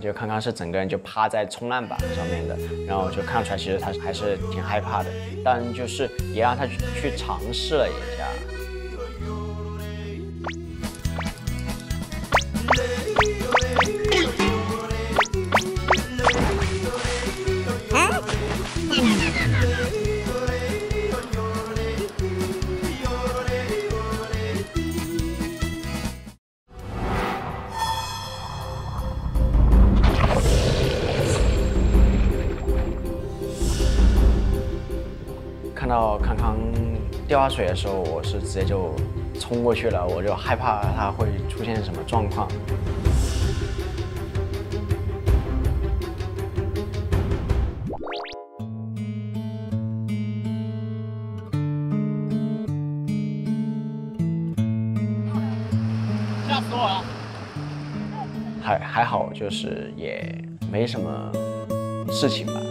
就康康是整个人就趴在冲浪板上面的，然后就看出来其实他还是挺害怕的，但就是也让他去尝试了一下。看到康康掉下水的时候，我是直接就冲过去了，我就害怕他会出现什么状况。吓死我了！还还好，就是也没什么事情吧。